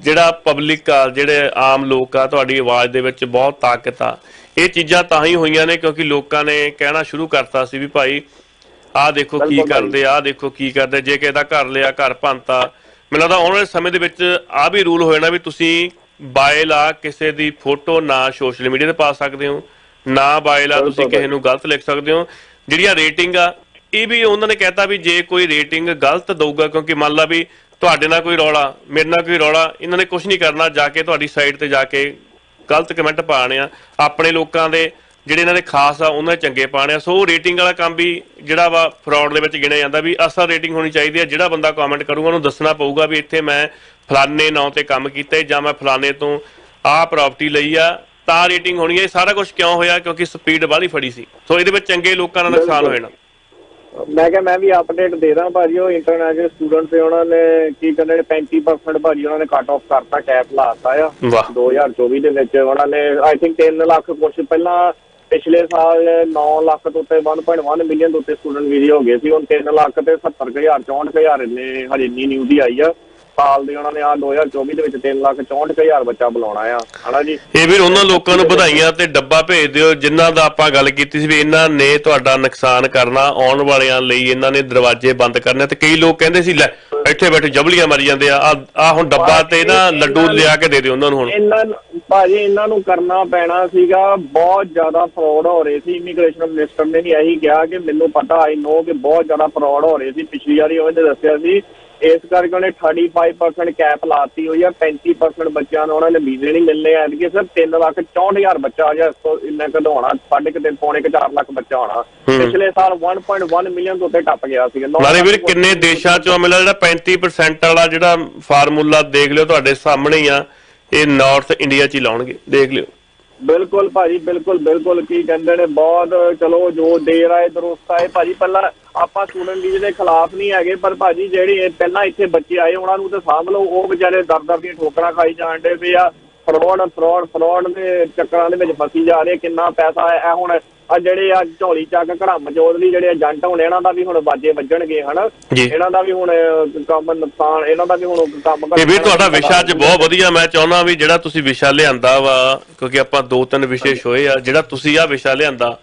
ਜਿਹੜਾ ਪਬਲਿਕ ਆ ਜਿਹੜੇ ਆਮ ਲੋਕ ਆ ਤੁਹਾਡੀ ਆਵਾਜ਼ ਦੇ ਵਿੱਚ ਬਹੁਤ ਤਾਕਤ ਆ। ਇਹ ਚੀਜ਼ਾਂ ਤਾਂ ਹੀ ਹੋਈਆਂ ਨੇ ਕਿਉਂਕਿ ਲੋਕਾਂ ਨੇ ਕਹਿਣਾ ਸ਼ੁਰੂ ਕਰਤਾ ਸੀ ਵੀ ਭਾਈ ਆਹ ਦੇਖੋ ਕੀ। ਕਰਦੇ ਆਹ ਦੇਖੋ ਕੀ ਕਰਦੇ ਜੇ ਕਿਸੇ ਦਾ ਘਰ ਲਿਆ ਘਰ ਭੰਤਾ ਮੈਨੂੰ ਲੱਗਦਾ ਆਉਣ ਵਾਲੇ ਸਮੇਂ ਦੇ ਵਿੱਚ ਆ ਵੀ ਰੂਲ ਹੋ ਜਾਣਾ ਵੀ ਤੁਸੀਂ ਬਾਇਲ ਆ ਕਿਸੇ ਦੀ ਫੋਟੋ ਨਾ ਸੋਸ਼ਲ ਮੀਡੀਆ ਤੇ ਪਾ ਸਕਦੇ ਹੋ ਨਾ ਬਾਇਲ ਆ ਤੁਸੀਂ ਕਿਸੇ ਨੂੰ ਗਲਤ ਲਿਖ ਸਕਦੇ ਹੋ। ਜਿਹੜੀਆਂ ਰੇਟਿੰਗ ਆ ਇਹ ਵੀ ਉਹਨਾਂ ਨੇ ਕਹਿਤਾ ਵੀ ਜੇ ਕੋਈ ਰੇਟਿੰਗ ਗਲਤ ਦਊਗਾ ਕਿਉਂਕਿ ਮੰਨ ਲਾ ਵੀ ਤੁਹਾਡੇ ਨਾਲ ਕੋਈ ਰੌਲਾ, ਮੇਰੇ ਨਾਲ ਕੋਈ ਰੌਲਾ, ਇਹਨਾਂ ਨੇ ਕੁਝ ਨਹੀਂ ਕਰਨਾ, ਜਾ ਕੇ ਤੁਹਾਡੀ ਸਾਈਟ ਤੇ ਜਾ ਕੇ ਗਲਤ ਕਮੈਂਟ ਪਾਣੇ ਆ। ਆਪਣੇ ਲੋਕਾਂ ਦੇ ਜਿਹੜੇ ਇਹਨਾਂ ਦੇ ਖਾਸ ਆ, ਉਹਨਾਂ ਦੇ ਚੰਗੇ ਪਾਣੇ ਆ। ਸੋ ਰੇਟਿੰਗ ਵਾਲਾ ਕੰਮ ਵੀ ਜਿਹੜਾ ਵਾ ਫਰਾਡ ਦੇ ਵਿੱਚ ਗਿਣਿਆ ਜਾਂਦਾ ਵੀ ਅਸਲ ਰੇਟਿੰਗ ਹੋਣੀ ਚਾਹੀਦੀ ਹੈ ਜਿਹੜਾ ਬੰਦਾ ਕਮੈਂਟ ਕਰੂਗਾ, ਉਹਨੂੰ ਦੱਸਣਾ ਪਊਗਾ ਵੀ ਇੱਥੇ ਮੈਂ ਫਲਾਣੇ ਨਾਂ ਤੇ ਕੰਮ ਕੀਤਾ ਜਾਂ ਮੈਂ ਫਲਾਣੇ ਤੋਂ ਆਹ ਪ੍ਰਾਪਰਟੀ ਲਈ ਆ, ਤਾਂ ਰੇਟਿੰਗ ਹੋਣੀ ਹੈ ਇਹ ਸਾਰਾ ਕੁਝ ਕਿਉਂ ਹੋਇਆ? ਕਿਉਂਕਿ ਸਪੀਡ ਬਾਹਲੀ ਫੜੀ ਸੀ। ਸੋ ਇਹਦੇ ਵਿੱਚ ਚੰਗੇ ਲੋਕਾਂ ਦਾ ਨੁਕਸਾਨ ਹੋ ਜਾਣਾ। ਮੈਂ ਕਿਹਾ ਮੈਂ ਵੀ ਅਪਡੇਟ ਦੇ ਦਾਂ ਭਾਜੀ ਉਹ ਇੰਟਰਨੈਸ਼ਨਲ ਸਟੂਡੈਂਟ ਤੇ ਉਹਨਾਂ ਨੇ ਕੀ ਕਹਿੰਦੇ ਨੇ 35% ਭਾਜੀ ਉਹਨਾਂ ਨੇ ਕੱਟ ਆਫ ਕਰਤਾ ਕੈਪ ਲਾਤਾ ਆ। ਵਾਹ। 2024 ਦੇ ਵਿੱਚ ਉਹਨਾਂ ਨੇ ਆਈ ਥਿੰਕ 3 ਲੱਖ ਕੁਛ ਪਹਿਲਾਂ ਪਿਛਲੇ ਸਾਲ 9 ਲੱਖ ਤੋਂ ਉੱਤੇ 1.1 ਮਿਲੀਅਨ ਤੋਂ ਉੱਤੇ ਸਟੂਡੈਂਟ ਵੀਜ਼ੇ ਹੋ ਗਏ ਸੀ ਹੁਣ 3 ਲੱਖ ਤੇ 70000 64000 ਨੇ ਹਜੇ ਇੰਨੀ ਨਿਊ ਦੀ ਆਈ ਆ। ਸਾਲ ਦੇ ਉਹਨਾਂ ਨੇ ਆ 2024 ਦੇ ਵਿੱਚ 3 ਲੱਖ 64000 ਬੱਚਾ ਬੁਲਾਉਣਾ ਆ, ਹਨਾ ਜੀ? ਇਹ ਵੀ ਉਹਨਾਂ ਲੋਕਾਂ ਨੂੰ ਵਧਾਈਆਂ ਤੇ ਡੱਬਾ ਭੇਜ ਦਿਓ, ਜਿਨ੍ਹਾਂ ਦਾ ਆਪਾਂ ਗੱਲ ਕੀਤੀ ਸੀ ਵੀ ਇਹਨਾਂ ਨੇ ਤੁਹਾਡਾ ਨੁਕਸਾਨ ਕਰਨਾ, ਆਉਣ ਵਾਲਿਆਂ ਲਈ ਇਹਨਾਂ ਨੇ ਦਰਵਾਜ਼ੇ ਬੰਦ ਕਰਨੇ ਤੇ ਕਈ ਲੋਕ ਕਹਿੰਦੇ ਸੀ, ਲੈ ਇੱਥੇ ਬੈਠੇ ਜਬਲੀਆਂ ਮਾਰੀ ਜਾਂਦੇ ਆ। ਆ ਹੁਣ ਡੱਬਾ ਤੇ ਨਾ ਲੱਡੂ ਲਿਆ ਕੇ ਦੇ ਦਿਓ ਉਹਨਾਂ ਨੂੰ ਹੁਣ। ਇਹਨਾਂ ਭਾਜੀ ਇਹਨਾਂ ਨੂੰ ਕਰਨਾ ਪੈਣਾ ਸੀਗਾ ਬਹੁਤ ਜ਼ਿਆਦਾ ਫਰਾਡ ਹੋ ਰਹੇ ਸੀ। ਇਮੀਗ੍ਰੇਸ਼ਨ ਮਿਨਿਸਟਰ ਨੇ ਵੀ ਇਹੀ ਕਿਹਾ ਕਿ ਮੈਨੂੰ ਪਤਾ ਆਈ ਨੋ ਕਿ ਬਹੁਤ ਜ਼ਿਆਦਾ ਫਰਾਡ ਹੋ ਰਹੇ ਸੀ। ਪਿਛਲੀ ਵਾਰੀ ਉਹਨੇ ਦੱਸਿਆ ਸੀ ਇਸ ਕਰਕੇ ਉਹਨੇ 35% ਕੈਪ ਲਾਤੀ ਹੋਈ ਆ 35% ਬੱਚਿਆਂ ਨੂੰ ਉਹਨਾਂ ਨੇ ਵੀਜ਼ੇ ਨਹੀਂ ਮਿਲਨੇ ਆ। ਕਿ ਸਿਰ 3 ਲੱਖ 64000 ਬੱਚਾ ਆ ਜਾਂ ਇੰਨਾ ਕਢਾਉਣਾ ਸਾਢੇ ਕੁ ਤਿੰਨ ਪੌਣੇ ਕੁ 4 ਲੱਖ ਬੱਚਾ ਹੋਣਾ। ਪਿਛਲੇ ਸਾਲ 1.1 ਮਿਲੀਅਨ ਤੋਂ ਉੱਤੇ ਟੱਪ ਗਿਆ ਸੀ। ਨਾਲੇ ਵੀਰ ਕਿੰਨੇ ਦੇਸ਼ਾਂ ਚੋਂ ਮਿਲਿਆ ਜਿਹੜਾ 35% ਵਾਲਾ ਜਿਹੜਾ ਫਾਰਮੂਲਾ ਦੇਖ ਲਿਓ ਤੁਹਾਡੇ ਸਾਹਮਣੇ ਹੀ ਆ, ਇਹ ਨਾਰਥ ਇੰਡੀਆ ਚ ਹੀ ਲਾਉਣਗੇ, ਦੇਖ ਲਿਓ। ਬਿਲਕੁਲ ਭਾਜੀ, ਬਿਲਕੁਲ ਬਿਲਕੁਲ, ਕੀ ਕਹਿੰਦੇ ਨੇ, ਬਹੁਤ, ਚਲੋ, ਜੋ ਦੇਰ ਆਏ ਦਰੁਸਤ ਆਏ ਭਾਜੀ ਪਹਿਲਾਂ ਆਪਾਂ ਸਟੂਡੈਂਟ ਵੀਜ਼ੇ ਦੇ ਖਿਲਾਫ ਨਹੀਂ ਹੈਗੇ, ਪਰ ਭਾਜੀ ਜਿਹੜੇ ਪਹਿਲਾਂ ਇੱਥੇ ਬੱਚੇ ਆਏ, ਉਹਨਾਂ ਨੂੰ ਤਾਂ ਸਾਂਭ ਲਓ, ਉਹ ਵਿਚਾਰੇ ਦਰ ਦੀਆਂ ਠੋਕਰਾਂ ਖਾਈ ਜਾਣ ਡੇ ਪਏ ਆ ਫਰੋਡ ਫਰੋਡ ਫਰੋਡ ਦੇ ਚੱਕਰਾਂ ਦੇ ਵਿੱਚ ਫਸੀ ਜਾ ਰਹੇ ਕਿੰਨਾ ਪੈਸਾ ਹੈ ਇਹ ਹੁਣ ਆ ਜਿਹੜੇ ਆ ਝੋਲੀ ਚੱਕ ਘੜਮ ਚੋਦਲੀ ਜਿਹੜੇ ਏਜੰਟ ਹੋਣੇ ਇਹਨਾਂ ਦਾ ਵੀ ਹੁਣ ਬਾਜੇ ਵੱਜਣਗੇ ਹਨਾ। ਇਹਨਾਂ ਦਾ ਵੀ ਹੁਣ ਕੰਮ ਨੁਕਸਾਨ ਇਹਨਾਂ ਦਾ ਵੀ ਹੁਣ ਕੰਮ ਤੇ ਵੀਰ ਤੁਹਾਡਾ ਵਿਸ਼ਾ ਅੱਜ ਬਹੁਤ ਵਧੀਆ ਮੈਂ ਚਾਹੁੰਦਾ ਵੀ ਜਿਹੜਾ ਤੁਸੀਂ ਵਿਸ਼ਾ ਲਿਆਂਦਾ ਵਾ ਕਿਉਂਕਿ ਆਪਾਂ ਦੋ ਤਿੰਨ ਵਿਸ਼ੇ ਹੋਏ ਆ ਜਿਹੜਾ ਤੁਸੀਂ ਆ ਵਿਸ਼ਾ ਲਿਆਂਦਾ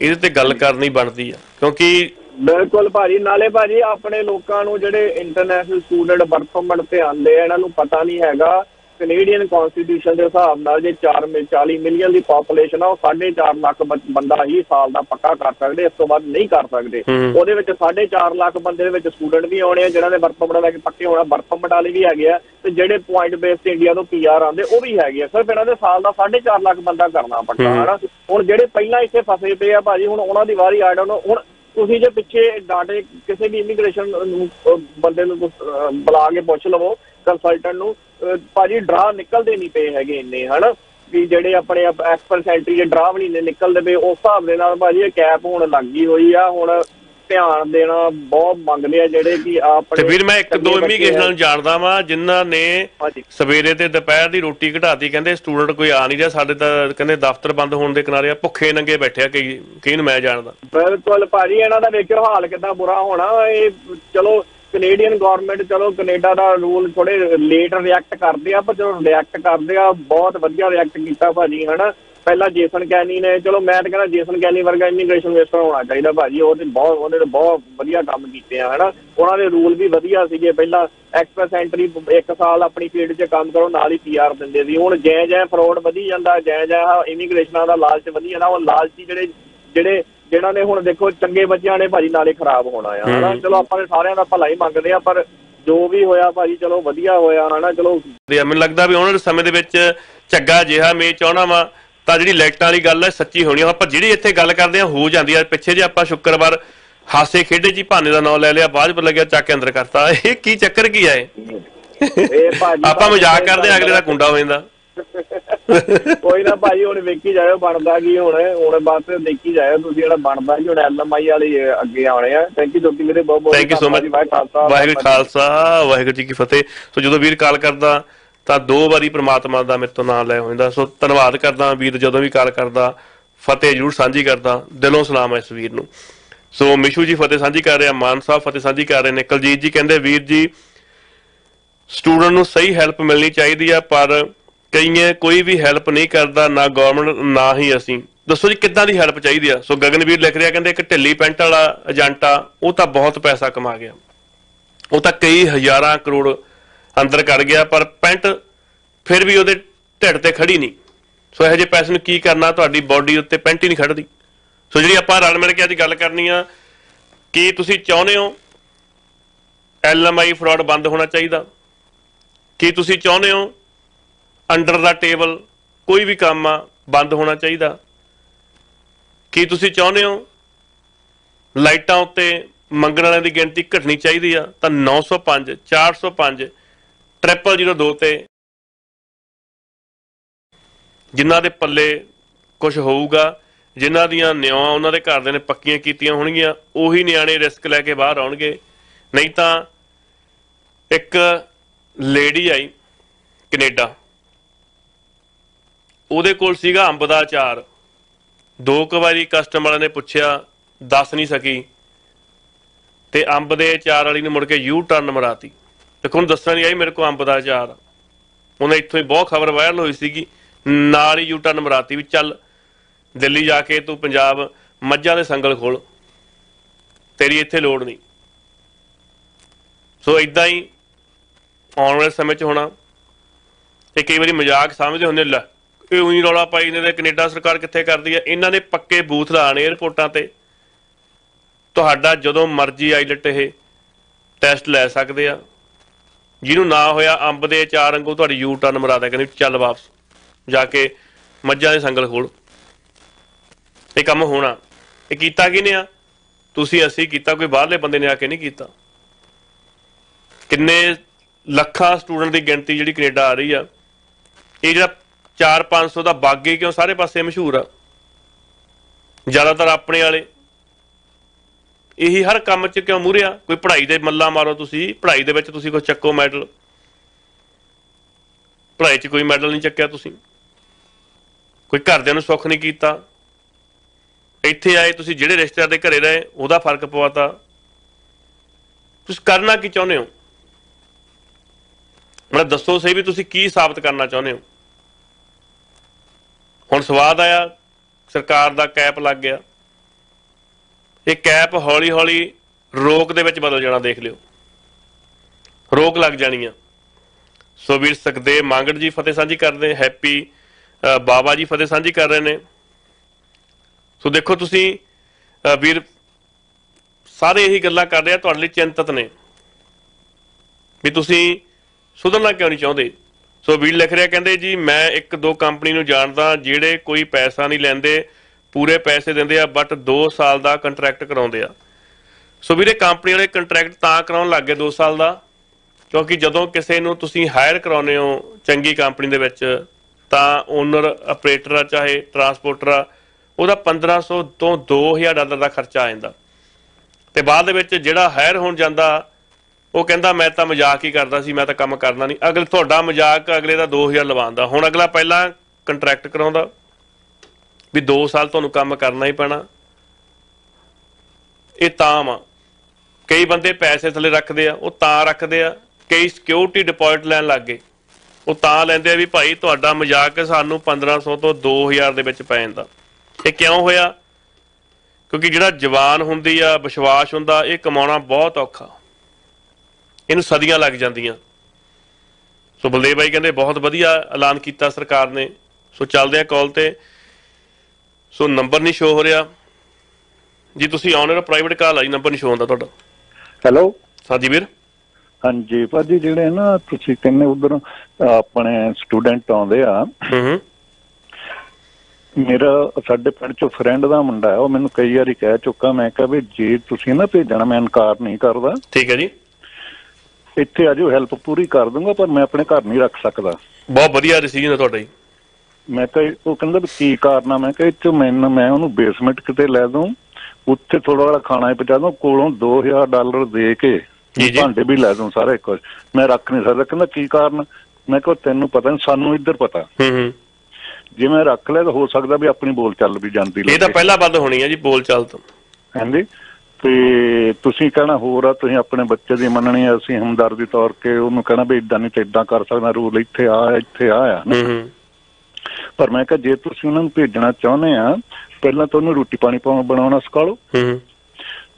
ਇਹਦੇ ਤੇ ਗੱਲ ਕਰਨੀ ਬਣਦੀ ਆ ਕਿਉਂਕਿ ਬਿਲਕੁਲ ਭਾਜੀ ਨਾਲੇ ਭਾਜੀ ਆਪਣੇ ਲੋਕਾਂ ਨੂੰ ਜਿਹੜੇ ਇੰਟਰਨੈਸ਼ਨਲ ਸਟੂਡੈਂਟ ਵਰਕ ਪਰਮਿਟ ਤੇ ਆਉਂਦੇ ਆ ਇਹਨਾਂ ਨੂੰ ਪਤਾ ਨਹੀਂ ਹੈਗਾ ਕੈਨੇਡੀਅਨ ਕਨਸਟੀਟਿਊਸ਼ਨ ਦੇ ਹਿਸਾਬ ਨਾਲ ਜੇ 4 40 ਮਿਲੀਅਨ ਦੀ ਪੋਪੂਲੇਸ਼ਨ ਆ ਉਹ 4.5 ਲੱਖ ਬੰਦਾ ਹੀ ਸਾਲ ਦਾ ਪੱਕਾ ਕਰ ਸਕਦੇ ਇਸ ਤੋਂ ਵੱਧ ਨਹੀਂ ਕਰ ਸਕਦੇ। ਉਹਦੇ ਵਿੱਚ 4.5 ਲੱਖ ਬੰਦੇ ਦੇ ਵਿੱਚ ਸਟੂਡੈਂਟ ਵੀ ਆਉਣੇ ਆ ਜਿਹਨਾਂ ਦੇ ਵਰਕ ਪਰਮਿਟ ਲੈ ਕੇ ਪੱਕੇ ਹੋਣਾ ਵਰਕ ਪਰਮਿਟ ਵਾਲੇ ਵੀ ਹੈਗੇ ਆ ਤੇ ਜਿਹੜੇ ਪੁਆਇੰਟ ਬੇਸ ਤੇ ਇੰਡੀਆ ਤੋਂ ਪੀਆਰ ਆਉਂਦੇ ਉਹ ਵੀ ਹੈਗੇ ਆ ਸਿਰਫ ਇਹਨਾਂ ਦੇ ਸਾਲ ਦਾ 4.5 ਲੱਖ ਬੰਦਾ ਕਰਨਾ ਪੱਕਾ। ਹਨਾ ਹੁਣ ਜਿਹੜੇ ਪਹਿਲਾਂ ਇੱਥੇ ਫਸੇ ਪਏ ਆ ਭਾਜੀ ਹੁਣ ਉਹਨਾਂ ਦੀ ਵਾਰੀ ਆ ਡੋਨਟ ਹੁਣ ਤੁਸੀਂ ਜੇ ਪਿੱਛੇ ਡਾਟੇ ਕਿਸੇ ਵੀ ਇਮੀਗ੍ਰੇਸ਼ਨ ਬੰਦੇ ਨੂੰ ਬੁਲਾ ਕੇ ਪੁੱਛ ਲਵੋ ਕੰਸਲਟੈਂਟ ਨੂੰ ਭਾਜੀ ਡਰਾ ਨਿਕਲਦੇ ਨਹੀਂ ਪਏ ਹੈਗੇ ਇੰਨੇ, ਹਨਾ? ਵੀ ਜਿਹੜੇ ਆਪਣੇ ਐਕਸਪਰਟ ਸੈਂਟਰੀ ਦੇ ਡਰਾ ਵੀ ਨਹੀਂ ਨਿਕਲਦੇ ਪਏ, ਉਸ ਹਿਸਾਬ ਦੇ ਨਾਲ ਭਾਜੀ ਇਹ ਕੈਪ ਹੁਣ ਲੱਗੀ ਹੋਈ ਆ, ਹੁਣ ਧਿਆਨ ਦੇਣਾ ਬਹੁਤ ਮੰਗਦੇ ਆ ਜਿਹੜੇ ਕਿ ਆਪਣੇ ਤੇ ਵੀਰ ਮੈਂ ਇੱਕ ਦੋ ਇਮੀਗ੍ਰੇਸ਼ਨ ਆ। ਨੂੰ ਜਾਣਦਾ ਵਾਂ ਜਿਨ੍ਹਾਂ ਨੇ ਸਵੇਰੇ ਤੇ ਦੁਪਹਿਰ ਦੀ ਰੋਟੀ ਘਟਾਤੀ ਕਹਿੰਦੇ ਸਟੂਡੈਂਟ ਕੋਈ ਆ ਨਹੀਂ ਰਿਹਾ ਸਾਡੇ ਤਾਂ ਕਹਿੰਦੇ ਦਫ਼ਤਰ ਬੰਦ ਹੋਣ ਦੇ ਕਿਨਾਰੇ ਆ ਭੁੱਖੇ ਨੰਗੇ ਬੈਠੇ ਆ ਕਈ ਕਈ ਨੂੰ ਮੈਂ ਜਾਣਦਾ। ਬਿਲਕੁਲ ਭਾਜੀ ਇਹਨਾਂ ਦਾ ਵੇਖਿਓ ਹਾਲ ਕਿੱਦਾਂ ਬੁਰਾ ਹੋਣਾ ਇਹ ਚਲੋ ਕੈਨੇਡੀਅਨ ਗਵਰਨਮੈਂਟ ਚਲੋ ਕੈਨੇਡਾ ਦਾ ਰੂਲ ਥੋੜੇ ਲੇਟ ਰਿਐਕਟ ਕਰਦੇ ਆ ਪਰ ਜਦੋਂ ਰਿਐਕਟ ਕਰਦੇ ਆ ਬਹੁਤ ਵਧੀਆ ਰਿਐਕਟ ਕੀਤਾ ਭਾਜੀ ਹਨਾ? ਪਹਿਲਾਂ ਜੇਸਨ ਕੈਨੀ ਨੇ ਚਲੋ ਮੈਂ ਤਾਂ ਕਹਿੰਦਾ ਜੇਸਨ ਕੈਨੀ ਵਰਗਾ ਇਮੀਗ੍ਰੇਸ਼ਨ ਮਿਨਿਸਟਰ ਹੋਣਾ ਚਾਹੀਦਾ ਭਾਜੀ ਉਹ ਤੇ ਬਹੁਤ ਉਹਨੇ ਤੇ ਬਹੁਤ ਵਧੀਆ ਕੰਮ ਕੀਤੇ ਆ ਹਨਾ। ਉਹਨਾਂ ਦੇ ਰੂਲ ਵੀ ਵਧੀਆ ਸੀਗੇ ਪਹਿਲਾਂ ਐਕਸਪ੍ਰੈਸ ਐਂਟਰੀ ਇੱਕ ਸਾਲ ਆਪਣੀ ਫੀਲਡ 'ਚ ਕੰਮ ਕਰੋ ਨਾਲ ਹੀ ਪੀਆਰ ਦਿੰਦੇ ਸੀ। ਹੁਣ ਜੈ ਜੈ ਫਰਾਡ ਵਧੀ ਜਾਂਦਾ ਜੈ ਜੈ ਇਮੀਗ੍ਰੇਸ਼ਨਾਂ ਦਾ ਲਾਲਚ ਵਧੀ ਜਾਂਦਾ ਉਹ ਲਾਲਚੀ ਜਿਹੜੇ ਜਿਹੜੇ ਜਿਹਨਾਂ ਨੇ ਹੁਣ ਦੇਖੋ ਚੰਗੇ ਬੱਚਿਆਂ ਨੇ ਭਾਜੀ ਨਾਲੇ ਖਰਾਬ ਹੋਣਾ ਆ ਹਨਾ। ਚਲੋ ਆਪਾਂ ਨੇ ਸਾਰਿਆਂ ਦਾ ਭਲਾ ਹੀ ਮੰਗਦੇ ਆ ਪਰ ਜੋ ਵੀ ਹੋਇਆ ਭਾਜੀ ਚਲੋ ਵਧੀਆ ਹੋਇਆ ਹਨਾ। ਚਲੋ ਮੈਨੂੰ ਲੱਗਦਾ ਵੀ ਆਉਣ ਵਾਲੇ ਸਮੇਂ ਦੇ ਵਿੱਚ ਝੱਗਾ ਜਿਹਾ ਮੈਂ ਚਾਹਣਾ ਵਾਂ ਤਾਂ ਜਿਹੜੀ ਲਾਈਟਾਂ ਵਾਲੀ ਗੱਲ ਹੈ ਸੱਚੀ ਹੋਣੀ ਆ। ਆਪਾਂ ਜਿਹੜੀ ਇੱਥੇ ਗੱਲ ਕਰਦੇ ਆ ਹੋ ਜਾਂਦੀ ਆ। ਪਿੱਛੇ ਜੇ ਆਪਾਂ ਸ਼ੁੱਕਰਵਾਰ ਹਾਸੇ ਖੇਡੇ ਜੀ ਭਾਨੇ ਦਾ ਨਾਮ ਲੈ ਲਿਆ ਬਾਅਦ ਵਿੱਚ ਲੱਗਿਆ ਚੱਕ ਅੰਦਰ ਕਰਤਾ। ਇਹ ਕੀ ਚੱਕਰ ਕੀ ਆ ਇਹ? ਭਾਜੀ ਆਪਾਂ ਮਜ਼ਾਕ ਕਰਦੇ ਅਗਲੇ ਦਾ ਕੁੰਡਾ ਹੋ ਜਾਂਦਾ। ਕੋਈ ਨਾ ਭਾਜੀ ਹੁਣ ਵੇਖੀ ਜਾਇਓ ਬਣਦਾ ਕੀ ਹੁਣ? ਹੁਣ ਬਸ ਦੇਖੀ ਜਾਇਓ ਤੁਸੀਂ ਜਿਹੜਾ ਬਣਦਾ ਜੀ ਹੁਣ ਐਲਐਮਆਈ ਵਾਲੀ ਅੱਗੇ ਆਉਣੇ ਆ। ਥੈਂਕ ਯੂ ਜੋਤੀ ਮੇਰੇ ਬਹੁਤ ਬਹੁਤ thank you so much Waheguru Khalsa Waheguru ji ਕੀ ਫਤਿਹ। ਸੋ ਜਦੋਂ ਵੀਰ ਕਾਲ ਕਰਦਾ ਤਾਂ ਦੋ ਵਾਰੀ ਪ੍ਰਮਾਤਮਾ ਦਾ ਮੇਰੇ ਤੋਂ ਨਾਮ ਲੈ ਹੋ ਜਾਂਦਾ ਸੋ ਧੰਨਵਾਦ ਕਰਦਾ, ਵੀਰ ਜਦੋਂ ਵੀ ਕਾਲ ਕਰਦਾ, ਫਤਿਹ ਜਰੂਰ ਸਾਂਝੀ ਕਰਦਾ। ਦਿਲੋਂ ਸਲਾਮ ਹੈ ਇਸ ਵੀਰ ਨੂੰ। ਸੋ ਮਿਸ਼ੂ ਜੀ ਫਤਿਹ ਸਾਂਝੀ ਕਰ ਰਿਹਾ, ਮਾਨ ਸਾਹਿਬ ਫਤਿਹ ਸਾਂਝੀ ਕਰ ਰਹੇ ਨੇ। ਕਲਜੀਤ ਜੀ ਕਹਿੰਦੇ, ਵੀਰ ਜੀ ਸਟੂਡੈਂਟ ਨੂੰ ਸਹੀ ਹੈਲਪ ਮਿਲਣੀ ਚਾਹੀਦੀ ਆ, ਪਰ ਕਈਆਂ ਕੋਈ ਵੀ ਹੈਲਪ ਨਹੀਂ ਕਰਦਾ, ਨਾ ਗਵਰਨਮੈਂਟ ਨਾ ਹੀ ਅਸੀਂ। ਦੱਸੋ ਜੀ, ਕਿੱਦਾਂ ਦੀ ਹੈਲਪ ਚਾਹੀਦੀ ਆ? ਸੋ ਗਗਨਵੀਰ ਲਿਖ ਰਿਹਾ, ਕਹਿੰਦੇ, ਇੱਕ ਢਿੱਲੀ ਪੈਂਟ ਵਾਲਾ ਏਜੰਟ ਆ, ਉਹ ਤਾਂ ਬਹੁਤ ਪੈਸਾ ਕਮਾ ਗਿਆ। ਉਹ ਤਾਂ ਕਈ ਹਜ਼ਾਰਾਂ ਕਰੋੜ ਅੰਦਰ ਕਰ ਗਿਆ, ਪਰ ਪੈਂਟ ਫਿਰ ਵੀ ਉਹਦੇ ਢਿੱਡ ਤੇ ਖੜੀ ਨਹੀਂ। ਸੋ ਇਹੋ ਜਿਹੇ ਪੈਸੇ ਨੂੰ ਕੀ ਕਰਨਾ? ਤੁਹਾਡੀ ਬਾਡੀ ਉੱਤੇ ਪੈਂਟ ਹੀ ਨਹੀਂ ਖੜਦੀ। ਸੋ ਜਿਹੜੀ ਆਪਾਂ ਰਲ ਮਿਲ ਕੇ ਅੱਜ ਗੱਲ ਕਰਨੀ ਆ, ਕੀ ਤੁਸੀਂ ਚਾਹੁੰਦੇ ਹੋ ਐਲਐਮਆਈ ਫਰਾਡ ਬੰਦ ਹੋਣਾ ਚਾਹੀਦਾ? ਕੀ ਤੁਸੀਂ ਚਾਹੁੰਦੇ ਹੋ ਅੰਡਰ ਦਾ ਟੇਬਲ ਕੋਈ ਵੀ ਕੰਮ ਆ ਬੰਦ ਹੋਣਾ ਚਾਹੀਦਾ? ਕੀ ਤੁਸੀਂ ਚਾਹੁੰਦੇ ਹੋ ਲਾਈਟਾਂ ਉੱਤੇ ਮੰਗਣ ਵਾਲਿਆਂ ਦੀ ਗਿਣਤੀ ਘਟਣੀ ਚਾਹੀਦੀ ਆ? ਤਾਂ 905 405 0002 ਤੇ ਜਿਨ੍ਹਾਂ ਦੇ ਪੱਲੇ ਕੁਝ ਹੋਊਗਾ, ਜਿਨ੍ਹਾਂ ਦੀਆਂ ਨਿਆਵਾਂ ਉਹਨਾਂ ਦੇ ਘਰ ਦੇ ਨੇ ਪੱਕੀਆਂ ਕੀਤੀਆਂ ਹੋਣਗੀਆਂ, ਉਹੀ ਨਿਆਣੇ ਰਿਸਕ ਲੈ ਕੇ ਬਾਹਰ ਆਉਣਗੇ। ਨਹੀਂ ਤਾਂ ਇੱਕ ਲੇਡੀ ਆਈ ਕੈਨੇਡਾ। ਉਹਦੇ ਕੋਲ ਸੀਗਾ ਅੰਬ ਦਾ ਅਚਾਰ। ਦੋ ਕੁ ਵਾਰੀ ਕਸਟਮਰ ਨੇ ਪੁੱਛਿਆ, ਦੱਸ ਨਹੀਂ ਸਕੀ। ਤੇ ਅੰਬ ਦੇ ਅਚਾਰ ਵਾਲੀ ਨੂੰ ਮੁੜ ਕੇ ਯੂ ਟਰਨ ਮਰਾਤੀ। ਤੇ ਕੋਣ ਦੱਸਣ ਨਹੀਂ ਆਈ ਮੇਰੇ ਕੋਲ ਅੰਬ ਦਾ ਅਚਾਰ। ਆ। ਉਹਨੇ ਇੱਥੋਂ ਹੀ ਬਹੁਤ ਖਬਰ ਵਾਇਰਲ ਹੋਈ ਸੀਗੀ। ਨਾਲ ਹੀ ਯੂਟਾ ਟਰਨ ਵੀ ਚੱਲ, ਦਿੱਲੀ ਜਾ ਕੇ ਤੂੰ ਪੰਜਾਬ ਮੱਝਾਂ ਦੇ ਸੰਗਲ ਖੋਲ। ਤੇਰੀ ਇੱਥੇ ਲੋੜ ਨਹੀਂ। ਸੋ ਇਦਾਂ ਹੀ ਆਉਣ ਵਾਲੇ ਸਮੇਂ 'ਚ ਹੋਣਾ। ਤੇ ਕਈ ਵਾਰੀ ਮਜ਼ਾਕ ਸਮਝਦੇ ਹੁੰਦੇ ਲੈ, ਇਹ ਉਹੀ ਰੌਲਾ ਪਾਈ ਨੇ ਤੇ ਕੈਨੇਡਾ ਸਰਕਾਰ ਕਿੱਥੇ ਕਰਦੀ ਹੈ ਇਹਨਾਂ ਨੇ ਪੱਕੇ ਬੂਥ ਲਾਣੇ 에ਅਰਪੋਰਟਾਂ ਤੇ। ਤੁਹਾਡਾ ਜਦੋਂ ਮਰਜ਼ੀ ਆਈਲਟ ਇਹ ਟੈਸਟ ਲੈ ਸਕਦੇ ਆ। ਜਿਹਨੂੰ ਨਾ ਹੋਇਆ ਅੰਬ ਦੇ ਚਾਰ ਵਾਂਗੂ ਤੁਹਾਡੀ ਯੂ ਟਰਨ ਮਰਾਦਾ ਦਿਆ ਕਹਿੰਦੇ ਚੱਲ ਵਾਪਸ। ਜਾ ਕੇ ਮੱਝਾਂ ਦੇ ਸੰਗਲ ਖੋਲ ਇਹ ਕੰਮ ਹੋਣਾ। ਇਹ ਕੀਤਾ ਕਿਹਨੇ ਆ? ਤੁਸੀਂ, ਅਸੀਂ ਕੀਤਾ, ਕੋਈ ਬਾਹਰਲੇ ਬੰਦੇ ਨੇ ਆ ਕੇ ਨਹੀਂ ਕੀਤਾ। ਕਿੰਨੇ ਲੱਖਾਂ ਸਟੂਡੈਂਟ ਦੀ ਗਿਣਤੀ ਜਿਹੜੀ ਕੈਨੇਡਾ ਆ ਰਹੀ ਆ। ਇਹ ਜਿਹੜਾ 4-500 ਦਾ ਬਾਗੇ ਕਿਉਂ ਸਾਰੇ ਪਾਸੇ ਮਸ਼ਹੂਰ ਆ? ਜ਼ਿਆਦਾਤਰ ਆਪਣੇ ਵਾਲੇ। ਇਹੀ ਹਰ ਕੰਮ 'ਚ ਕਿਉਂ ਮੂਰਿਆ ਕੋਈ ਪੜ੍ਹਾਈ ਦੇ ਮੱਲਾ ਮਾਰੋ ਤੁਸੀਂ, ਪੜ੍ਹਾਈ ਦੇ ਵਿੱਚ ਤੁਸੀਂ ਕੋਈ ਚੱਕੋ ਮੈਡਲ। ਪੜ੍ਹਾਈ 'ਚ ਕੋਈ ਮੈਡਲ ਨਹੀਂ ਚੱਕਿਆ ਤੁਸੀਂ। ਕੋਈ ਘਰਦਿਆਂ ਨੂੰ ਸੁੱਖ ਨਹੀਂ ਕੀਤਾ। ਇੱਥੇ ਆਏ, ਤੁਸੀਂ ਜਿਹੜੇ ਰਿਸ਼ਤੇਦਾਰ ਦੇ ਘਰੇ ਰਹੇ, ਉਹਦਾ ਫ਼ਰਕ ਪਵਾਤਾ। ਤੁਸੀਂ ਕਰਨਾ ਕੀ ਚਾਹੁੰਦੇ ਹੋ? ਮੈਨੂੰ ਦੱਸੋ ਸਹੀ ਵੀ ਤੁਸੀਂ ਕੀ ਸਾਬਤ ਕਰਨਾ ਚਾਹੁੰਦੇ ਹੋ? ਹੁਣ ਸਵਾਦ ਆਇਆ, ਸਰਕਾਰ ਦਾ ਕੈਪ ਲੱਗ ਗਿਆ। ਇਹ ਕੈਪ ਹੌਲੀ ਹੌਲੀ ਰੋਕ ਦੇ ਵਿੱਚ ਬਦਲ ਜਾਣਾ, ਦੇਖ ਲਿਓ। ਰੋਕ ਲੱਗ ਜਾਣੀ ਆ। ਸੋ ਵੀਰ ਸੁਖਦੇਵ ਮੰਗੜ ਜੀ ਫਤਿਹ ਸਾਂਝੀ ਕਰਦੇ ਹੈਪੀ ਬਾਬਾ ਜੀ ਫਤਿਹ ਸਾਂਝੀ ਕਰ ਰਹੇ ਨੇ। ਸੋ ਦੇਖੋ ਤੁਸੀਂ ਵੀਰ, ਸਾਰੇ ਇਹੀ ਗੱਲਾਂ ਕਰ ਰਹੇ ਆ, ਤੁਹਾਡੇ ਲਈ ਚਿੰਤਤ ਨੇ। ਵੀ ਤੁਸੀਂ ਸੁਧਰਨਾ ਕਿਉਂ ਨਹੀਂ ਚਾਹੁੰਦੇ? ਸੋ ਵੀਰ ਲਿਖ ਰਿਹਾ, ਕਹਿੰਦੇ ਜੀ, ਮੈਂ ਇੱਕ ਦੋ ਕੰਪਨੀ ਨੂੰ ਜਾਣਦਾ, ਜਿਹੜੇ ਕੋਈ ਪੈਸਾ ਨਹੀਂ ਲੈਂਦੇ ਪੂਰੇ ਪੈਸੇ ਦਿੰਦੇ ਆ ਬਟ 2 ਸਾਲ ਦਾ ਕੰਟਰੈਕਟ ਕਰਾਉਂਦੇ ਆ। ਸੋ ਵੀਰੇ ਕੰਪਨੀ ਵਾਲੇ ਕੰਟਰੈਕਟ ਤਾਂ ਕਰਾਉਣ ਲੱਗ ਗਏ 2 ਸਾਲ ਦਾ, ਕਿਉਂਕਿ ਜਦੋਂ ਕਿਸੇ ਨੂੰ ਤੁਸੀਂ ਹਾਇਰ ਕਰਾਉਨੇ ਹੋ ਚੰਗੀ ਕੰਪਨੀ ਦੇ ਵਿੱਚ, ਤਾਂ ਓਨਰ ਆਪਰੇਟਰ ਆ, ਚਾਹੇ ਟਰਾਂਸਪੋਰਟਰ ਆ, ਉਹਦਾ 1500 ਤੋਂ 2000 ਡਾਲਰ ਦਾ ਖਰਚਾ ਆ ਜਾਂਦਾ। ਤੇ ਬਾਅਦ ਦੇ ਵਿੱਚ ਜਿਹੜਾ ਹਾਇਰ ਹੋਣ ਜਾਂਦਾ, ਉਹ ਕਹਿੰਦਾ, ਮੈਂ ਤਾਂ ਮਜ਼ਾਕ ਹੀ ਕਰਦਾ ਸੀ, ਮੈਂ ਤਾਂ ਕੰਮ ਕਰਨਾ ਨਹੀਂ। ਅਗਲੇ, ਤੁਹਾਡਾ ਮਜ਼ਾਕ ਅਗਲੇ ਦਾ 2000 ਲਵਾਉਂਦਾ। ਹੁਣ ਅਗਲਾ ਪਹਿਲਾਂ ਕੰਟਰੈਕਟ ਕਰਾਉਂਦਾ। ਵੀ 2 ਸਾਲ ਤੁਹਾਨੂੰ ਕੰਮ ਕਰਨਾ ਹੀ ਪੈਣਾ। ਇਹ ਤਾਂ ਵਾ। ਕਈ ਬੰਦੇ ਪੈਸੇ ਥੱਲੇ ਰੱਖਦੇ ਆ ਉਹ ਤਾਂ ਰੱਖਦੇ ਆ। ਕਈ ਸਿਕਿਉਰਿਟੀ ਡਿਪੋਜ਼ਿਟ ਲੈਣ ਲੱਗ ਗਏ। ਉਹ ਤਾਂ ਲੈਂਦੇ ਆ ਵੀ ਭਾਈ ਤੁਹਾਡਾ ਮਜ਼ਾਕ ਹੈ, ਸਾਨੂੰ 1500 ਤੋਂ 2000 ਦੇ ਵਿੱਚ ਪੈ ਜਾਂਦਾ। ਇਹ ਕਿਉਂ ਹੋਇਆ? ਕਿਉਂਕਿ ਜਿਹੜਾ ਜਵਾਨ ਹੁੰਦੀ ਆ ਵਿਸ਼ਵਾਸ ਹੁੰਦਾ ਇਹ ਕਮਾਉਣਾ ਬਹੁਤ ਔਖਾ। ਇਹਨੂੰ ਸਦੀਆਂ ਲੱਗ ਜਾਂਦੀਆਂ। ਸੋ ਬਲਦੇਵ ਭਾਈ ਕਹਿੰਦੇ ਬਹੁਤ ਵਧੀਆ ਐਲਾਨ ਕੀਤਾ ਸਰਕਾਰ ਨੇ। ਸੋ ਚੱਲਦੇ ਆ ਕਾਲ ਤੇ। ਸੋ ਨੰਬਰ ਨਹੀਂ ਸ਼ੋ ਹੋ ਰਿਹਾ। ਜੀ ਤੁਸੀਂ ਆਨਰ ਪ੍ਰਾਈਵੇਟ ਕਾਲ ਆ ਜੀ ਨੰਬਰ ਨਹੀਂ ਸ਼ੋ ਹੁੰਦਾ ਤੁਹਾਡਾ। ਹੈਲੋ ਹਾਂਜੀ ਵੀਰ। ਹਾਂਜੀ ਭਾਜੀ ਜਿਹੜੇ ਨਾ ਤੁਸੀਂ ਕਹਿੰਦੇ ਉਧਰ ਆਪਣੇ ਸਟੂਡੈਂਟ ਆਉਂਦੇ ਆ। ਹੂੰ ਮੇਰਾ ਸਾਡੇ ਪਿੰਡ ਚੋਂ ਫਰੈਂਡ ਦਾ ਮੁੰਡਾ ਹੈ ਉਹ ਮੈਨੂੰ ਕਈ ਵਾਰੀ ਕਹਿ ਚੁੱਕਾ ਮੈਂ ਕਿਹਾ ਵੀ ਜੇ ਤੁਸੀਂ ਨਾ ਭੇਜਣਾ ਮੈਂ ਇਨਕਾਰ ਨਹੀਂ ਕਰਦਾ। ਠੀਕ ਹੈ ਜੀ। ਇੱਥੇ ਆਜੋ ਹੈਲਪ ਪੂਰੀ ਕਰ ਦੂੰਗਾ ਪਰ ਮੈਂ ਆਪਣੇ ਘਰ ਨਹੀਂ ਰੱਖ ਸਕਦਾ। ਬਹੁਤ ਵਧੀਆ ਡਿਸੀਜਨ ਹੈ ਤੁਹਾਡਾ ਜੀ। ਮੈਂ ਕਿਹਾ ਉਹ ਕਹਿੰਦਾ ਵੀ ਕੀ ਕਾਰਨ? ਆ ਮੈਂ ਕਿਹਾ ਇੱਥੇ ਮੈਨੂੰ ਮੈਂ ਉਹਨੂੰ ਬੇਸਮੈਂਟ ਕਿਤੇ ਲੈ ਦੂੰ ਉੱਥੇ ਥੋੜਾ ਜਿਹਾ ਖਾਣਾ ਹੀ ਪਹੁੰਚਾ ਦੂੰ ਕੋਲੋਂ 2000 ਡਾਲਰ ਦੇ ਕੇ। ਭਾਂਡੇ ਵੀ ਲੈ ਦੂੰ ਸਾਰਾ ਕੁਝ ਮੈਂ ਰੱਖ ਨਹੀਂ ਸਕਦਾ। ਕਹਿੰਦਾ ਕੀ ਕਾਰਨ? ਮੈਂ ਕਿਹਾ ਤੈਨੂੰ ਪਤਾ ਨਹੀਂ ਸਾਨੂੰ ਇੱਧਰ ਪਤਾ। ਹੂੰ ਹੂੰ। ਜੇ ਮੈਂ ਰੱਖ ਲਿਆ ਤਾਂ ਹੋ ਸਕਦਾ ਵੀ ਆਪਣੀ ਬੋਲ ਚੱਲ ਵੀ ਜਾਂਦੀ ਇਹ ਤਾਂ ਪਹਿਲਾਂ ਬੰਦ ਹੋਣੀ ਹੈ ਜੀ ਬੋਲ ਚਾਲ ਤੋਂ। ਹਾਂਜੀ। ਤੇ ਤੁਸੀਂ ਕਹਿਣਾ ਹੋਰ ਆ ਤੁਸੀਂ ਆਪਣੇ ਬੱਚੇ ਦੀ ਮੰਨਣੀ ਆ ਅਸੀਂ ਹਮਦਰਦੀ ਤੌਰ ਤੇ ਉਹਨੂੰ ਕਹਿਣਾ ਵੀ ਇਦਾਂ ਨਹੀਂ ਤੇ ਇਦਾਂ ਕਰ ਸਕਦਾ ਰੂਲ ਇੱਥੇ ਆ ਇੱਥੇ ਆ ਆ। ਹੂੰ ਹੂੰ। ਪਰ ਮੈਂ ਕਿਹਾ ਜੇ ਤੁਸੀਂ ਉਹਨਾਂ ਨੂੰ ਭੇਜਣਾ ਚਾਹੁੰਦੇ ਆ ਪਹਿਲਾਂ ਤਾਂ ਉਹਨੂੰ ਰੋਟੀ ਪਾਣੀ ਬਣਾਉਣਾ ਹੂੰ ਹੂੰ।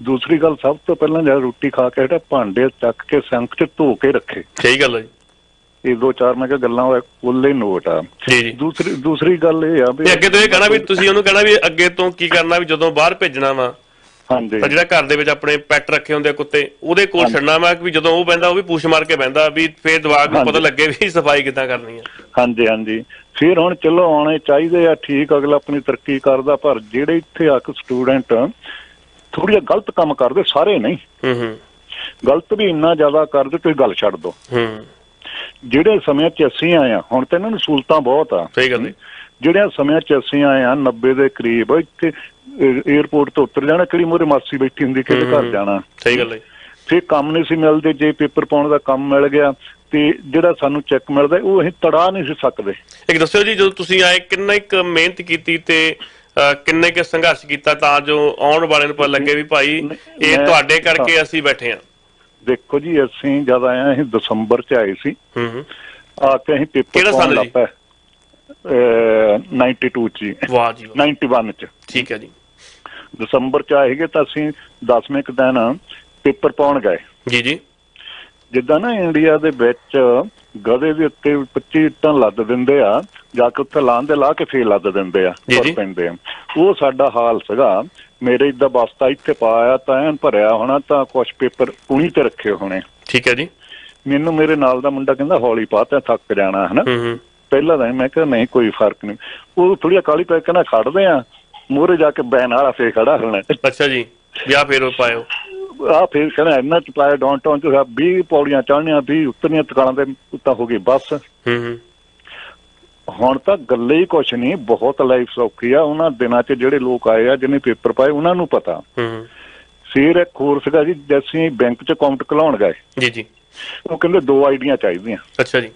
ਦੂਸਰੀ ਗੱਲ ਸਭ ਤੋਂ ਪਹਿਲਾਂ ਜਦ ਰੋਟੀ ਖਾ ਕੇ ਹਟਾ ਭਾਂਡੇ ਚੱਕ ਕੇ ਸਿੰਕ 'ਚ ਧੋ ਕੇ ਰੱਖੇ। ਸਹੀ ਗੱਲ ਹੈ ਜੀ। ਇਹ ਦੋ ਚਾਰ ਮੈਂ ਕਿਹਾ ਗੱਲਾਂ ਉਹ ਉੱਲੇ ਨੋਟ ਆ। ਦੂਸਰੀ ਦੂਸਰੀ ਗੱਲ ਇਹ ਆ ਵੀ ਅੱਗੇ ਤੋਂ ਇਹ ਕਹਿਣਾ ਵੀ ਤੁਸੀਂ ਉਹਨੂੰ ਕਹਿਣਾ ਵੀ ਅੱਗੇ ਤੋਂ ਕੀ ਕਰਨਾ ਵੀ ਜਦੋਂ ਬਾਹਰ ਭੇਜਣਾ ਵਾ ਹਾਂਜੀ। ਤਾਂ ਜਿਹੜਾ ਘਰ ਦੇ ਵਿੱਚ ਆਪਣੇ ਪੈਟ ਰੱਖੇ ਹੁੰਦੇ ਕੁੱਤੇ ਉਹਦੇ ਕੋਲ ਛੱਡਣਾ ਵਾ ਵੀ ਜਦੋਂ ਉਹ ਬੈੰਦਾ ਉਹ ਵੀ ਪੂਛ ਮਾਰ ਕੇ ਬੈੰਦਾ ਵੀ ਫੇਰ ਦਿਮਾਗ ਨੂੰ ਪਤਾ। ਲੱਗੇ ਵੀ ਸਫ਼ਾਈ ਕਿੱਦਾਂ ਕਰਨੀ ਆ। ਹਾਂਜੀ ਹਾਂਜੀ। ਫਿਰ ਹੁਣ ਚਲੋ ਆਉਣੇ ਚਾਹੀਦੇ ਆ ਠੀਕ ਅਗਲਾ ਆਪਣੀ ਤਰੱਕੀ ਕਰਦਾ ਪਰ ਜਿਹੜੇ ਇੱਥੇ ਆ ਕੇ ਸਟੂਡੈਂਟ ਥੋੜੀ ਜਿਹਾ ਗਲਤ ਕੰਮ ਕਰਦੇ ਸਾਰੇ ਨਹੀਂ। ਹੂੰ ਹੂੰ। ਗਲਤ ਵੀ ਇੰਨਾ ਜ਼ਿਆਦਾ ਕਰਦੇ ਤੁਸੀਂ ਗੱਲ ਛੱਡ ਦੋ ਹੂੰ। ਜਿਹੜੇ ਸਮੇਂ 'ਚ ਅਸੀਂ ਆਏ ਆ ਹੁਣ ਤਾਂ ਇਹਨਾਂ ਨੂੰ ਸਹੂਲਤਾਂ ਬਹੁਤ ਆ। ਸਹੀ ਗੱਲ ਹੈ ਜਿਹੜਿਆਂ ਸਮਿਆਂ 'ਚ ਅਸੀਂ ਆਏ ਆ 90 ਦੇ ਕਰੀਬ ਇੱਥੇ 에어ਪੋਰਟ ਤੋਂ ਉਤਰ ਜਾਣਾ ਕਿਹੜੀ ਮੋਰੇ ਮਾਸੀ ਬੈਠੀ ਹੁੰਦੀ ਕਿਹਦੇ ਘਰ। ਜਾਣਾ। ਸਹੀ ਗੱਲ ਹੈ ਫੇ ਕੰਮ ਨਹੀਂ ਸੀ ਮਿਲਦੇ ਜੇ ਪੇਪਰ ਪਾਉਣ ਦਾ ਕੰਮ ਮਿਲ ਗਿਆ ਤੇ ਜਿਹੜਾ ਸਾਨੂੰ ਚੈੱਕ ਮਿਲਦਾ ਉਹ ਅਸੀਂ ਤੜਾ ਨਹੀਂ ਸੀ ਸਕਦੇ। ਇੱਕ ਦੱਸਿਓ ਜੀ ਜਦੋਂ ਤੁਸੀਂ ਆਏ ਕਿੰਨਾ ਇੱਕ ਮਿਹਨਤ ਕੀਤੀ ਤੇ ਕਿੰਨੇ ਕੁ ਸੰਘਰਸ਼ ਕੀਤਾ ਤਾਂ ਜੋ ਆਉਣ ਵਾਲੇ ਨੂੰ ਪਤਾ ਲੱਗੇ ਵੀ ਭਾਈ ਇਹ ਤੁਹਾਡੇ ਕਰਕੇ ਅਸੀਂ ਬੈਠੇ ਆ ਦੇਖੋ ਜੀ ਅਸੀਂ ਜਦ ਆਏ ਅਸੀਂ ਦਸੰਬਰ 'ਚ ਆਏ ਸੀ। ਹੂੰ ਹੂੰ। ਆ ਕੇ ਅਸੀਂ ਪੇਪਰ ਕਿਹੜਾ ਸਾਲ ਜੀ? ਪਏ। ਅਹ 92 'ਚ ਵਾਹ ਜੀ ਵਾਹ। 91 'ਚ। ਠੀਕ ਹੈ ਜੀ। ਦਸੰਬਰ 'ਚ ਆਏਗੇ ਤਾਂ ਅਸੀਂ 10ਵੇਂ ਕੁ ਦਿਨ ਪੇਪਰ ਪਾਉਣ ਗਏ। ਜੀ ਜੀ। ਜਿੱਦਾਂ ਨਾ ਇੰਡੀਆ ਦੇ ਵਿੱਚ ਗਧੇ ਦੇ ਉੱਤੇ 25 ਇੱਟਾਂ ਲੱਦ ਦਿੰਦੇ ਆ ਜਾ ਕੇ ਉੱਥੇ ਲਾਂ ਦੇ ਲਾ ਕੇ ਫੇਰ ਲੱਦ ਦਿੰਦੇ ਆ ਜੀ। ਪੈਂਦੇ ਆ। ਉਹ ਸਾਡਾ ਹਾਲ ਸੀਗਾ। ਮੇਰੇ ਇਦਾਂ ਬਸਤਾ ਇੱਥੇ ਪਾਇਆ ਤਾਂ ਐਨ ਭਰਿਆ ਹੋਣਾ ਤਾਂ ਕੁਝ ਪੇਪਰ ਕੁਣੀ ਤੇ ਰੱਖੇ ਹੋਣੇ। ਠੀਕ ਹੈ ਜੀ। ਮੈਨੂੰ ਮੇਰੇ ਨਾਲ ਦਾ ਮੁੰਡਾ ਕਹਿੰਦਾ ਹੌਲੀ ਪਾ ਤੇ ਥੱਕ ਜਾਣਾ ਹਨਾ? ਪਹਿਲਾਂ ਤਾਂ ਮੈਂ ਕਿਹਾ ਨਹੀਂ ਕੋਈ ਫ਼ਰਕ ਨਹੀਂ। ਉਹ ਥੋੜੀ ਕਾਲੀ ਪੈ ਕੇ ਨਾ ਖੜਦੇ ਆ। ਮੂਹਰੇ ਜਾ ਕੇ ਬੈਨ ਵਾਲਾ ਫੇਰ ਖੜਾ ਹੋਣਾ। ਅੱਛਾ ਜੀ। ਜਾਂ ਫੇਰ ਉਹ ਪਾਇਓ। ਆ ਫੇਰ ਕਹਿੰਦਾ ਇੰਨਾ ਚ ਪਾਇਆ ਡਾਊਨਟਾਊਨ ਚ 20 ਪੌੜੀਆਂ ਚੜ੍ਹਨੀਆਂ 20 ਉਤਰਨੀਆਂ ਦੁਕਾਨਾਂ ਦੇ ਉੱਤਾ ਹੋ ਗਈ ਬੱਸ। ਹੂੰ ਹੂੰ। ਹੁਣ ਤਾਂ ਗੱਲੇ ਹੀ ਕੁਛ ਨਹੀਂ ਬਹੁਤ ਲਾਈਫ ਸੌਖੀ ਆ ਉਹਨਾਂ ਦਿਨਾਂ 'ਚ ਜਿਹੜੇ ਲੋਕ ਆਏ ਆ ਜਿਹਨੇ ਪੇਪਰ ਪਾਏ ਉਹਨਾਂ ਨੂੰ ਪਤਾ। ਹੂੰ ਫਿਰ ਇੱਕ ਹੋਰ ਸੀਗਾ ਜੀ ਜਦ ਅਸੀਂ ਬੈਂਕ 'ਚ ਅਕਾਊਂਟ ਖੁਲਾਉਣ ਗਏ ਜੀ ਜੀ। ਉਹ ਕਹਿੰਦੇ ਦੋ ਆਈਡੀਆਂ ਚਾਹੀਦੀਆਂ। ਅੱਛਾ ਜੀ।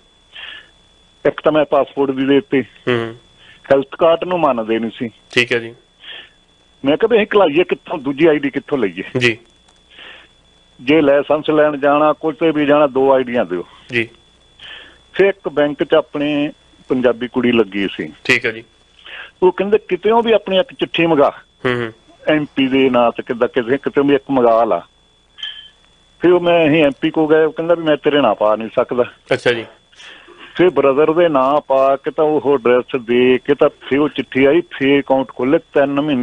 ਇੱਕ ਤਾਂ ਮੈਂ ਪਾਸਪੋਰਟ ਦੀ ਦੇ ਦਿੱਤੀ। ਹੂੰ ਹੈਲਥ ਕਾਰਡ ਨੂੰ ਮੰਨਦੇ ਨਹੀਂ ਸੀ। ਠੀਕ ਹੈ ਜੀ। ਮੈਂ ਕਿਹਾ ਵੀ ਅਸੀਂ ਖਲਾਈਏ ਕਿੱਥੋਂ ਦੂਜੀ ਆਈਡੀ ਕਿੱਥੋਂ ਲਈਏ? ਜੀ। ਜੇ ਲਾਇਸੈਂਸ ਲੈਣ ਜਾਣਾ ਕੁਝ ਤੇ ਵੀ ਜਾਣਾ ਦੋ ਆਈਡੀਆਂ ਦਿਓ। ਜੀ। ਫਿਰ ਇੱਕ ਬੈਂਕ 'ਚ ਆਪਣੇ ਪੰਜਾਬੀ ਕੁੜੀ ਲੱਗੀ ਸੀ। ਠੀਕ ਹੈ ਜੀ। ਉਹ ਕਹਿੰਦੇ ਕਿਤੇੋਂ ਵੀ ਆਪਣੀ ਇੱਕ ਚਿੱਠੀ ਮੰਗਾ। ਹੂੰ ਹੂੰ। ਐਮਪੀ ਦੇ ਨਾਂ ਤੇ ਕਿੱਦਾਂ ਕਿਸੇ ਕਿਤੇ ਵੀ ਇੱਕ ਮੰਗਾ ਲਾ। ਫਿਰ ਉਹ ਮੈਂ ਅਸੀਂ ਐਮਪੀ ਕੋ ਗਏ ਉਹ ਕਹਿੰਦਾ ਵੀ ਮੈਂ ਤੇਰੇ ਨਾਂ ਪਾ ਨਹੀਂ ਸਕਦਾ। ਅੱਛਾ ਜੀ। ਫਿਰ ਬ੍ਰਦਰ ਦੇ ਨਾਂ ਪਾ ਕੇ ਤਾਂ ਉਹ ਐਡਰੈਸ ਦੇ ਕੇ ਤਾਂ ਫਿਰ ਉਹ ਚਿੱਠੀ ਆਈ ਫੇਰ ਅਕਾਊਂਟ ਖੋਲੇ 3 ਮਹੀਨੇ